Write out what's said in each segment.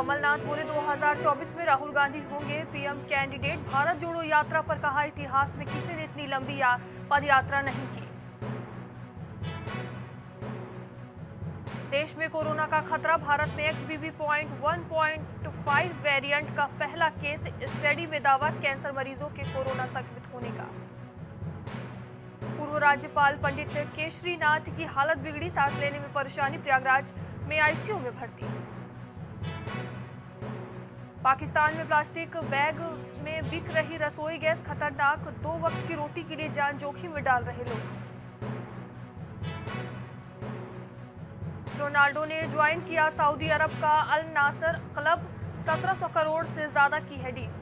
कमलनाथ बोले 2024 में राहुल गांधी होंगे पीएम कैंडिडेट। भारत जोड़ो यात्रा पर कहा, इतिहास में किसी ने इतनी लंबी या पद यात्रा नहीं की। देश में कोरोना का खतरा, भारत में XBB point one point five variant का पहला केस, स्टडी में दावा कैंसर मरीजों के कोरोना संक्रमित होने का। पूर्व राज्यपाल पंडित केशरीनाथ की हालत बिगड़ी, सांस लेने में परेशानी, प्रयागराज में आईसीयू में भर्ती पाकिस्तान में प्लास्टिक बैग में बिक रही रसोई गैस खतरनाक। दो वक्त की रोटी के लिए जान जोखिम में डाल रहे लोग। रोनाल्डो ने ज्वाइन किया सऊदी अरब का अल नासर क्लब 1700 करोड़ से ज़्यादा की है डील।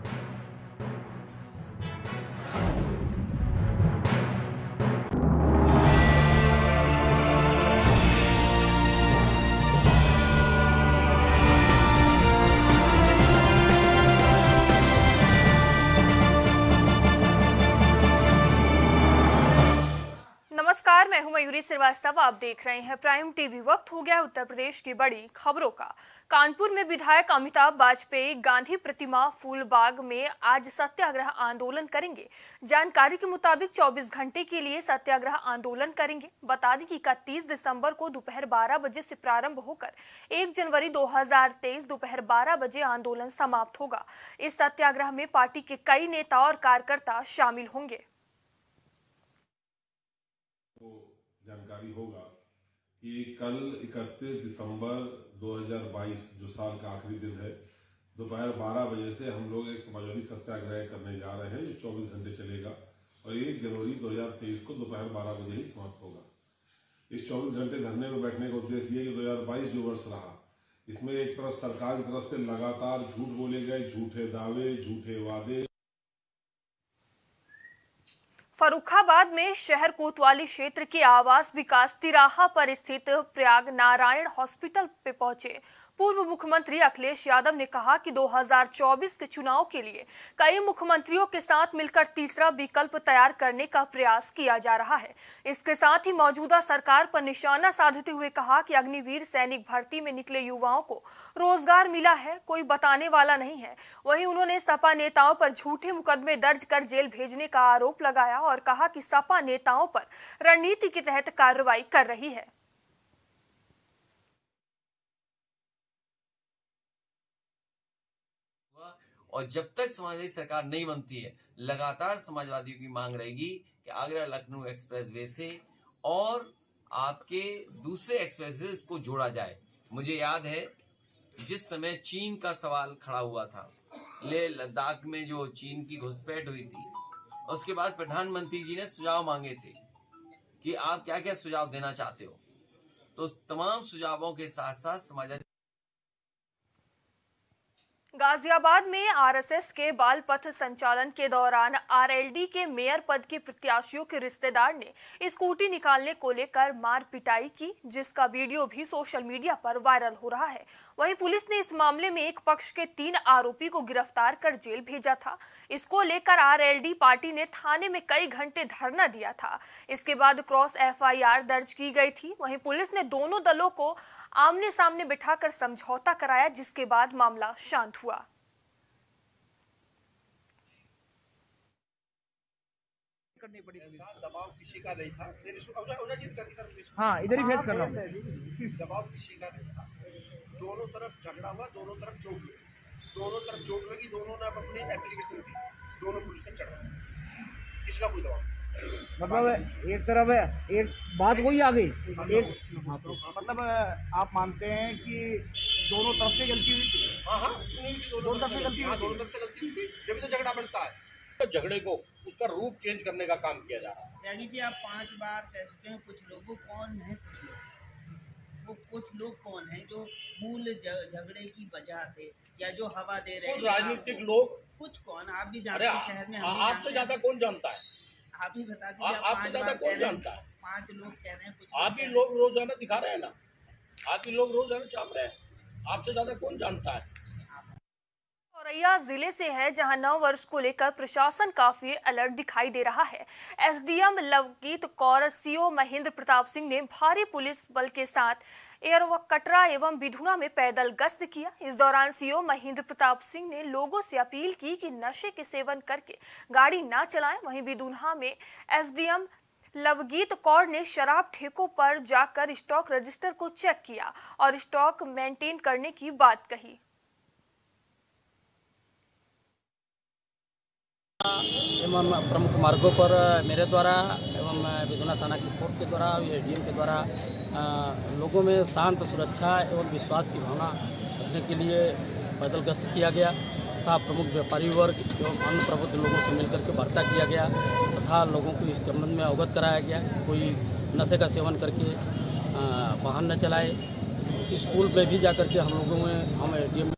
मयूरी श्रीवास्तव आप देख रहे हैं। प्राइम टीवी वक्त हो गया उत्तर प्रदेश की बड़ी खबरों का। कानपुर में विधायक अमिताभ वाजपेयी गांधी प्रतिमा फूलबाग में आज सत्याग्रह आंदोलन करेंगे। जानकारी के मुताबिक 24 घंटे के लिए सत्याग्रह आंदोलन करेंगे। बता दें कि 31 दिसंबर को दोपहर 12 बजे से प्रारंभ होकर एक जनवरी 2023 दोपहर 12 बजे आंदोलन समाप्त होगा। इस सत्याग्रह में पार्टी के कई नेता और कार्यकर्ता शामिल होंगे को जानकारी होगा कि कल 31 दिसंबर 2022 जो साल का आखिरी दिन है, दोपहर 12 बजे से हम लोग एक समाजवादी सत्याग्रह करने जा रहे हैं, जो 24 घंटे चलेगा, और एक जनवरी 2023 को दोपहर 12 बजे ही समाप्त होगा। इस 24 घंटे धरने में बैठने का उद्देश्य ये कि 2022 जो वर्ष रहा, इसमें एक तरफ़ सरकार की तरफ़ से लगातार झूठ बोले गए, झूठे दावे, झूठे वादे फरुखाबाद में शहर कोतवाली क्षेत्र के आवास विकास तिराहा पर स्थित प्रयाग नारायण हॉस्पिटल पे पहुँचे। पूर्व मुख्यमंत्री अखिलेश यादव ने कहा कि 2024 के चुनाव के लिए कई मुख्यमंत्रियों के साथ मिलकर तीसरा विकल्प तैयार करने का प्रयास किया जा रहा है। इसके साथ ही मौजूदा सरकार पर निशाना साधते हुए कहा कि अग्निवीर सैनिक भर्ती में निकले युवाओं को रोज़गार मिला है, कोई बताने वाला नहीं है। वही उन्होंने सपा नेताओं पर झूठे मुकदमे दर्ज कर जेल भेजने का आरोप लगाया और कहा कि सपा नेताओं पर रणनीति के तहत कार्रवाई कर रही है हुआ और जब तक समाजवादी सरकार नहीं बनती है, लगातार समाजवादियों की मांग रहेगी कि आगरा लखनऊ एक्सप्रेस वे से और आपके दूसरे एक्सप्रेस को जोड़ा जाए। मुझे याद है, जिस समय चीन का सवाल खड़ा हुआ था, ले लद्दाख में जो चीन की घुसपैठ हुई थी, उसके बाद प्रधानमंत्री जी ने सुझाव मांगे थे कि आप क्या क्या सुझाव देना चाहते हो। तो तमाम सुझावों के साथ साथ समाजवादी गाजियाबाद में आरएसएस के बाल पथ संचालन के दौरान आरएलडी के मेयर पद के प्रत्याशियों के रिश्तेदार ने स्कूटी निकालने को लेकर मार पिटाई की, जिसका वीडियो भी सोशल मीडिया पर वायरल हो रहा है। वहीं पुलिस ने इस मामले में एक पक्ष के तीन आरोपी को गिरफ़्तार कर जेल भेजा था। इसको लेकर आरएलडी पार्टी ने थाने में कई घंटे धरना दिया था। इसके बाद क्रॉस एफआईआर दर्ज की गई थी। वहीं पुलिस ने दोनों दलों को आमने सामने बिठाकर समझौता कराया जिसके बाद मामला शांत हुआ। करनी पड़ी दबाव किसी का नहीं था। हाँ इधर ही फेस कर रहा हूँ? दबाव किसी का नहीं था। दोनों तरफ़ झगड़ा हुआ दोनों तरफ़ चोट लगी दोनों तरफ़ चोट लगी दोनों ने अपनी एप्लीकेशन दी। दोनों पुलिस ने चढ़ा। किसी का कोई दबाव नहीं। मतलब एक तरफ़ है एक बात वही आ गई। एक मतलब आप मानते हैं कि दोनों तरफ़ से गलती हुई थी? हाँ हाँ। दोनों तरफ़ से गलती हाँ हुई थी। दोनों तरफ़ से गलती हुई थी जब तो झगड़ा बनता है। झगड़े को उसका रूप चेंज करने का काम किया जा रहा है। यानी कि आप पाँच बार कह सकते हैं कुछ लोगों कौन है कुछ लोग? वो कुछ लोग कौन है जो मूल झगड़े की वजह थे या जो हवा दे रहे हैं राजनीतिक लोग कुछ कौन? आप भी जानते हैं शहर में आपसे ज़्यादा कौन जानता है? आप ही बता दीजिए आप आपसे ज़्यादा कौन जानता है? पाँच लोग कह रहे हैं आप ही लोग रोज़ाना दिखा रहे हैं ना? आप ही लोग रोज़ाना छाप रहे हैं? आपसे ज़्यादा कौन जानता है? औरैया ज़िले से है, जहाँ नव वर्ष को लेकर प्रशासन काफ़ी अलर्ट दिखाई दे रहा है। एसडीएम लवगीत कौर, सीओ महेंद्र प्रताप सिंह ने भारी पुलिस बल के साथ एयर व कटरा एवं बिधुना में पैदल गश्त किया। इस दौरान सीओ महेंद्र प्रताप सिंह ने लोगों से अपील की कि नशे के सेवन करके गाड़ी ना चलाएँ। वहीं बिधुना में एसडीएम लवगीत कौर ने शराब ठेकों पर जाकर स्टॉक रजिस्टर को चेक किया और स्टॉक मेंटेन करने की बात कही। एवं प्रमुख मार्गों पर मेरे द्वारा एवं विधुना थाना की कोर्ट के द्वारा एस के द्वारा लोगों में शांत सुरक्षा एवं विश्वास की भावना रखने के लिए पैदल गश्त किया गया तथा प्रमुख व्यापारी वर्ग एवं अन्य प्रबुद्ध लोगों से मिलकर के वार्ता किया गया तथा लोगों को इस संबंध में अवगत कराया गया। कोई नशे का सेवन करके वाहन न चलाए। स्कूल में भी जाकर के हम लोगों में, हम एस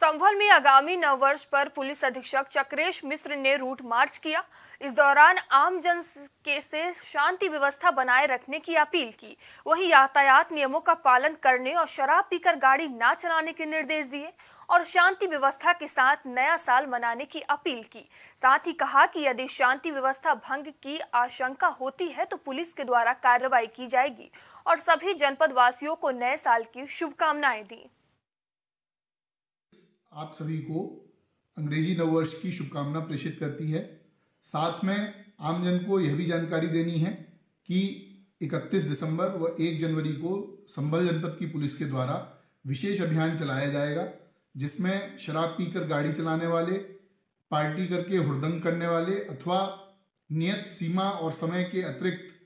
संभल में आगामी नववर्ष पर पुलिस अधीक्षक चक्रेश मिश्र ने रूट मार्च किया। इस दौरान आम जन के से शांति व्यवस्था बनाए रखने की अपील की। वहीं यातायात नियमों का पालन करने और शराब पीकर गाड़ी ना चलाने के निर्देश दिए और शांति व्यवस्था के साथ नया साल मनाने की अपील की। साथ ही कहा कि यदि शांति व्यवस्था भंग की आशंका होती है तो पुलिस के द्वारा कार्रवाई की जाएगी और सभी जनपद वासियों को नए साल की शुभकामनाएँ दी। आप सभी को अंग्रेज़ी नववर्ष की शुभकामना प्रेषित करती है। साथ में आमजन को यह भी जानकारी देनी है कि 31 दिसंबर व 1 जनवरी को संभल जनपद की पुलिस के द्वारा विशेष अभियान चलाया जाएगा, जिसमें शराब पीकर गाड़ी चलाने वाले, पार्टी करके हुड़दंग करने वाले अथवा नियत सीमा और समय के अतिरिक्त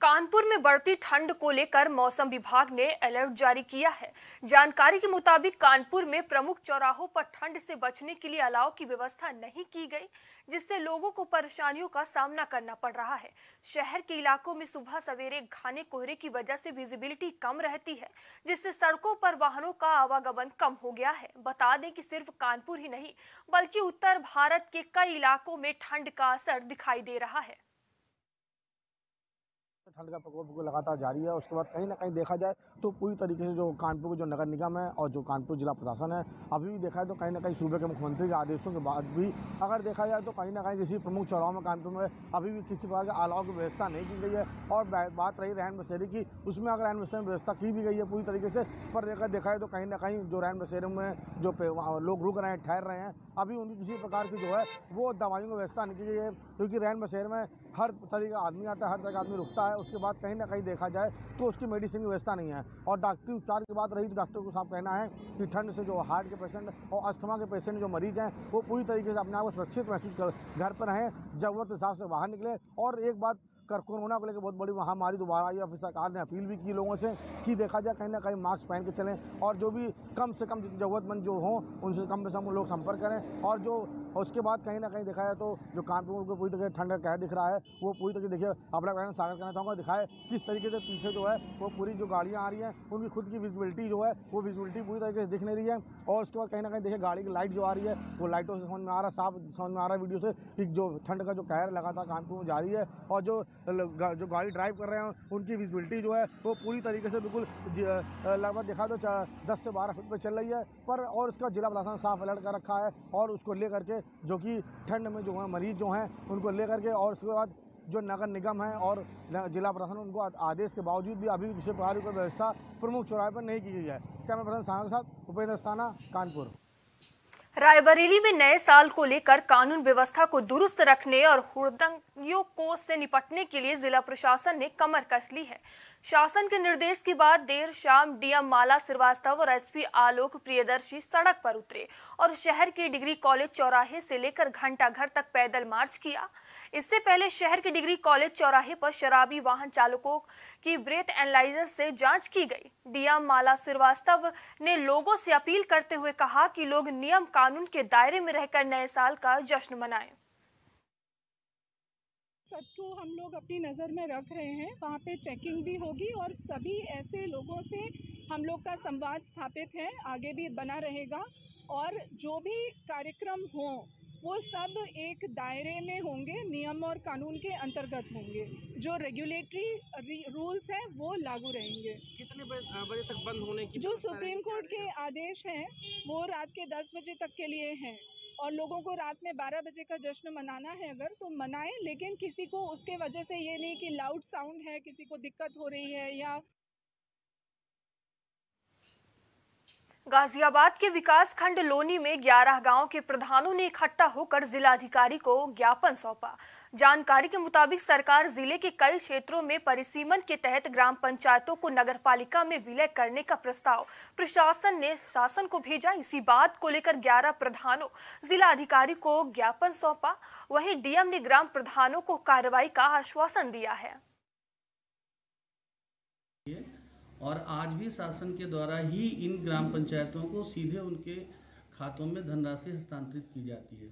कानपुर में बढ़ती ठंड को लेकर मौसम विभाग ने अलर्ट जारी किया है। जानकारी के मुताबिक कानपुर में प्रमुख चौराहों पर ठंड से बचने के लिए अलाव की व्यवस्था नहीं की गई, जिससे लोगों को परेशानियों का सामना करना पड़ रहा है। शहर के इलाकों में सुबह सवेरे घने कोहरे की वजह से विजिबिलिटी कम रहती है, जिससे सड़कों पर वाहनों का आवागमन कम हो गया है। बता दें कि सिर्फ़ कानपुर ही नहीं, बल्कि उत्तर भारत के कई इलाकों में ठंड का असर दिखाई दे रहा है। ठंड का प्रकोप लगातार जारी है। उसके बाद कहीं ना कहीं देखा जाए तो पूरी तरीके से जो कानपुर के जो नगर निगम है और जो कानपुर जिला प्रशासन है, अभी भी देखा है तो कहीं ना कहीं सूबे के मुख्यमंत्री के आदेशों के बाद भी अगर देखा जाए तो कहीं ना कहीं किसी प्रमुख चौराहों में, कानपुर में अभी भी किसी प्रकार के अलाव की व्यवस्था नहीं की गई है। और बात रही रहन बसेरे की, उसमें अगर रहन बसेरे में व्यवस्था की भी गई है पूरी तरीके से, पर अगर देखा है तो कहीं ना कहीं जो रहन बसेरे में जो लोग रुक रहे हैं, ठहर रहे हैं, अभी उनकी किसी प्रकार की जो है वो दवाइयों की व्यवस्था नहीं की गई है। क्योंकि रहन बसेरे में हर तरह का आदमी आता है, हर तरह का आदमी रुकता है, उसके बाद कहीं ना कहीं देखा जाए तो उसकी मेडिसिन की व्यवस्था नहीं है। और डॉक्टरी उपचार की बात रही तो डॉक्टर को साफ़ कहना है कि ठंड से जो हार्ट के पेशेंट और अस्थमा के पेशेंट जो मरीज़ हैं, वो पूरी तरीके से अपने आप को सुरक्षित महसूस कर, घर पर रहें, ज़रूरत हिसाब से बाहर निकले। और एक बात, कर कोरोना को लेकर बहुत बड़ी महामारी दोबारा आई है फिर सरकार ने अपील भी की लोगों से कि देखा जाए कहीं ना कहीं मास्क पहन के चलें, और जो भी कम से कम ज़रूरतमंद जो हों, उनसे कम से कम लोग संपर्क करें। और जो और उसके बाद कहीं ना कहीं देखा जाए तो जो कानपुर को पूरी तरह ठंड का कहर दिख रहा है, वो पूरी तरीके देखिए, अपना कहना सागर करना चाहूँगा, दिखाए किस तरीके से पीछे जो है, वो पूरी जो गाड़ियाँ आ रही हैं, उनकी खुद की विजिबिलिटी जो है, वो विजिबिलिटी पूरी तरीके से दिख नहीं रही है। और उसके बाद कहीं ना कहीं देखिए, गाड़ी की लाइट जो आ रही है, वो लाइटों से समझ में आ रहा है साफ़ समझ में आ रहा है वीडियो से कि जो ठंड का जो कहर लगातार कानपुर में जारी है और जो ल- जो गाड़ी ड्राइव कर रहे हैं, उनकी विजिबिलिटी जो है, वो पूरी तरीके से बिल्कुल लगभग देखा तो दस से बारह फुट पे चल रही है। पर और उसका जिला प्रशासन साफ़ अलर्ट कर रखा है और उसको लेकर जो कि ठंड में जो है, मरीज़ जो हैं, उनको लेकर के और उसके बाद जो नगर निगम है और जिला प्रशासन, उनको आदेश के बावजूद भी अभी भी किसी प्रकार की व्यवस्था प्रमुख चौराहे पर नहीं की गई है। कैमरा पर्सन सागर साथ उपेंद्र स्थाना कानपुर। रायबरेली में नए साल को लेकर कानून व्यवस्था को दुरुस्त रखने और हुड़दंगियों को से निपटने के लिए जिला प्रशासन ने कमर कस ली है। शासन के निर्देश के बाद देर शाम डीएम माला श्रीवास्तव और एसपी आलोक प्रियदर्शी सड़क पर उतरे और शहर के डिग्री कॉलेज चौराहे से लेकर घंटा घर तक पैदल मार्च किया। इससे पहले शहर के डिग्री कॉलेज चौराहे पर शराबी वाहन चालकों की ब्रेथ एनालाइजर से जाँच की गई। डीएम माला श्रीवास्तव ने लोगों से अपील करते हुए कहा कि लोग नियम कानून के दायरे में रहकर नए साल का जश्न मनाएँ। सबको हम लोग अपनी नज़र में रख रहे हैं। वहाँ पे चेकिंग भी होगी और सभी ऐसे लोगों से हम लोग का संवाद स्थापित है। आगे भी बना रहेगा और जो भी कार्यक्रम हो वो सब एक दायरे में होंगे नियम और कानून के अंतर्गत होंगे। जो रेगुलेटरी रूल्स हैं वो लागू रहेंगे। कितने बजे तक बंद होने की जो सुप्रीम कोर्ट के आदेश हैं वो रात के 10 बजे तक के लिए हैं। और लोगों को रात में 12 बजे का जश्न मनाना है अगर तो मनाएँ लेकिन किसी को उसके वजह से ये नहीं कि लाउड साउंड है किसी को दिक्कत हो रही है या गाजियाबाद के विकास खंड लोनी में 11 गाँव के प्रधानों ने इकट्ठा होकर जिलाधिकारी को ज्ञापन सौंपा। जानकारी के मुताबिक सरकार ज़िले के कई क्षेत्रों में परिसीमन के तहत ग्राम पंचायतों को नगरपालिका में विलय करने का प्रस्ताव प्रशासन ने शासन को भेजा। इसी बात को लेकर 11 प्रधानों जिलाधिकारी को ज्ञापन सौंपा। वहीं डीएम ने ग्राम प्रधानों को कार्रवाई का आश्वासन दिया है। और आज भी शासन के द्वारा ही इन ग्राम पंचायतों को सीधे उनके खातों में धनराशि हस्तांतरित की जाती है।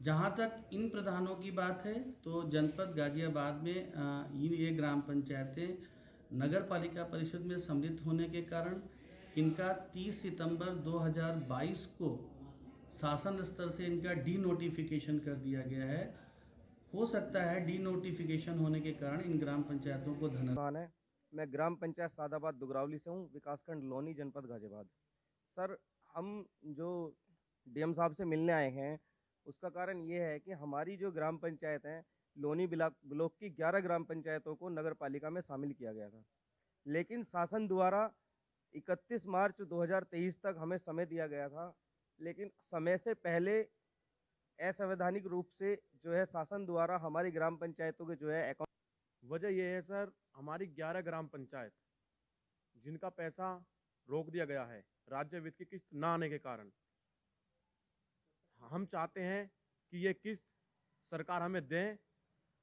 जहाँ तक इन प्रधानों की बात है तो जनपद गाजियाबाद में इन ये ग्राम पंचायतें नगर पालिका परिषद में सम्मिलित होने के कारण इनका 30 सितंबर 2022 को शासन स्तर से इनका डी नोटिफिकेशन कर दिया गया है। हो सकता है डी नोटिफिकेशन होने के कारण इन ग्राम पंचायतों को धन है मैं ग्राम पंचायत सादाबाद दुगरावली से हूँ, विकासखंड लोनी, जनपद गाजियाबाद। सर, हम जो डीएम साहब से मिलने आए हैं, उसका कारण ये है कि हमारी जो ग्राम पंचायत है, लोनी ब्लॉक की 11 ग्राम पंचायतों को नगर पालिका में शामिल किया गया था। लेकिन शासन द्वारा 31 मार्च 2023 तक हमें समय दिया गया था, लेकिन समय से पहले असंवैधानिक रूप से जो है शासन द्वारा हमारी ग्राम पंचायतों के जो है अकाउंट वजह यह है, सर हमारी 11 ग्राम पंचायत, जिनका पैसा रोक दिया गया है, राज्य वित्त की किस्त ना आने के कारण। हम चाहते हैं कि ये किस्त सरकार हमें दें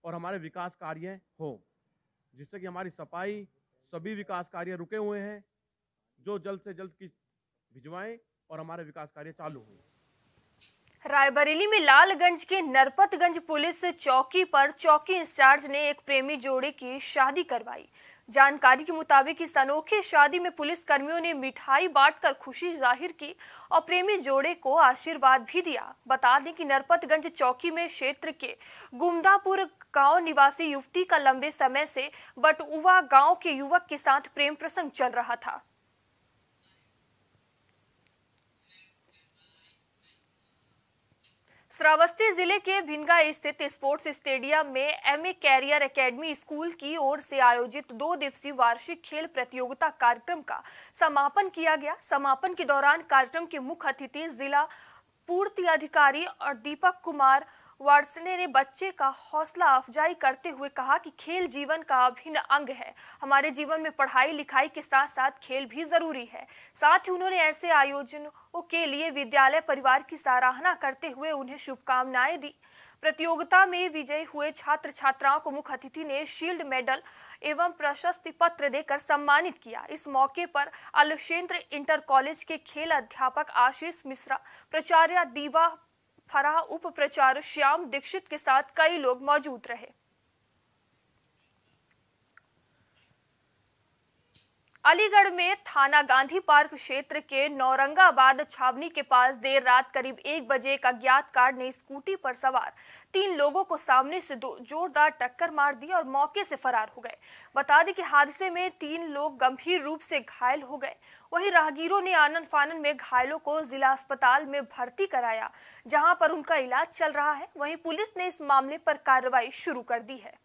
और हमारे विकास कार्य हो, जिससे कि हमारी सफ़ाई, सभी विकास कार्य रुके हुए हैं, जो जल्द से जल्द किस्त भिजवाएँ और हमारे विकास कार्य चालू हों। रायबरेली में लालगंज के नरपतगंज पुलिस चौकी पर चौकी इंचार्ज ने एक प्रेमी जोड़े की शादी करवाई। जानकारी के मुताबिक इस अनोखी शादी में पुलिस कर्मियों ने मिठाई बांटकर खुशी ज़ाहिर की और प्रेमी जोड़े को आशीर्वाद भी दिया। बता दें कि नरपतगंज चौकी में क्षेत्र के गुमदापुर गाँव निवासी युवती का लंबे समय से बटुआ गाँव के युवक के साथ प्रेम प्रसंग चल रहा था। श्रावस्ती ज़िले के भिनगा स्थित स्पोर्ट्स स्टेडियम में एमए कैरियर एकेडमी स्कूल की ओर से आयोजित दो दिवसीय वार्षिक खेल प्रतियोगिता कार्यक्रम का समापन किया गया। समापन के दौरान कार्यक्रम के मुख्य अतिथि जिला पूर्ति अधिकारी और दीपक कुमार वार्सने ने बच्चे का हौसला अफजाई करते हुए कहा कि खेल जीवन का अभिन्न अंग है। हमारे जीवन में पढ़ाई, लिखाई के साथ साथ खेल भी ज़रूरी है। साथ ही उन्होंने ऐसे आयोजनों के लिए विद्यालय परिवार की सराहना करते हुए उन्हें शुभकामनाएँ दी। प्रतियोगिता में विजयी हुए छात्र छात्राओं को मुख्य अतिथि ने शील्ड मेडल एवं प्रशस्ति पत्र देकर सम्मानित किया। इस मौके पर अलक्षेंद्र इंटर कॉलेज के खेल अध्यापक आशीष मिश्रा, प्राचार्य दीवा फराह उप प्रचार श्याम दीक्षित के साथ कई लोग मौजूद रहे। अलीगढ़ में थाना गांधी पार्क क्षेत्र के नौरंगाबाद छावनी के पास देर रात करीब एक बजे एक अज्ञात कार ने स्कूटी पर सवार तीन लोगों को सामने से जोरदार टक्कर मार दी और मौके से फरार हो गए। बता दें कि हादसे में तीन लोग गंभीर रूप से घायल हो गए। वहीं राहगीरों ने आनंद फानन में घायलों को जिला अस्पताल में भर्ती कराया, जहाँ पर उनका इलाज चल रहा है। वहीं पुलिस ने इस मामले पर कार्रवाई शुरू कर दी है।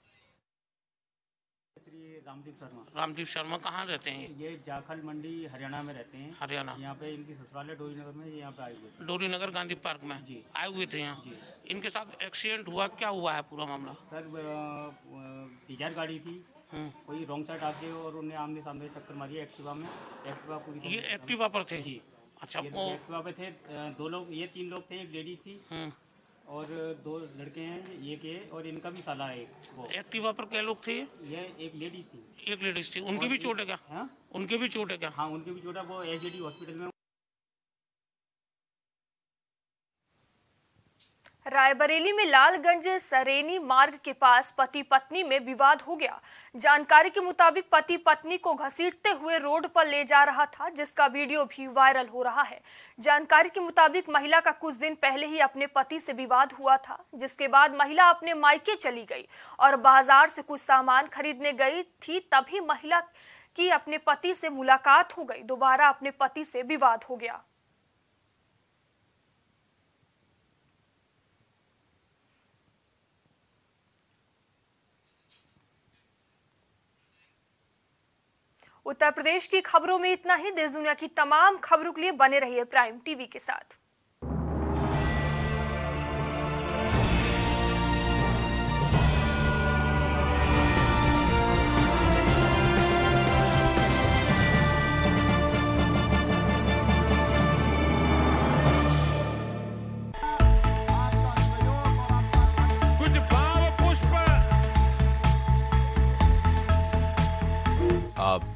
रामदीप शर्मा। रामदीप शर्मा कहाँ रहते हैं? ये जाखल मंडी हरियाणा में रहते हैं। हरियाणा। यहाँ पे इनकी ससुराल है डोरी नगर में यहाँ पे आए हुए डोरी नगर गांधी पार्क में? जी। आए हुए थे यहाँ? इनके साथ एक्सीडेंट हुआ क्या हुआ है पूरा मामला? सर डिज़ायर गाड़ी थी। कोई रॉन्ग साइड आके और उन्हें आमने सामने टक्कर मारी एक्टिवा में। एक्टिवा पूरी ये एक्टिवा पर थे? जी। अच्छा एक्टिवा पे थे दो लोग ये तीन लोग थे एक लेडीज़ थी। और दो लड़के हैं ये के और इनका भी साला है एक वो। एक्टिवा पर क्या लोग थे ये? एक लेडीज़ थी। एक लेडीज़ थी। उनके भी चोट है क्या? हाँ? उनके भी चोट है क्या? हाँ उनके भी चोट है वो एच हॉस्पिटल में रायबरेली में लालगंज सरेनी मार्ग के पास पति पत्नी में विवाद हो गया। जानकारी के मुताबिक पति पत्नी को घसीटते हुए रोड पर ले जा रहा था, जिसका वीडियो भी वायरल हो रहा है। जानकारी के मुताबिक महिला का कुछ दिन पहले ही अपने पति से विवाद हुआ था, जिसके बाद महिला अपने मायके चली गई और बाज़ार से कुछ सामान खरीदने गई थी, तभी महिला की अपने पति से मुलाकात हो गई। दोबारा अपने पति से विवाद हो गया। उत्तर प्रदेश की खबरों में इतना ही। देश दुनिया की तमाम खबरों के लिए बने रहिए प्राइम टीवी के साथ।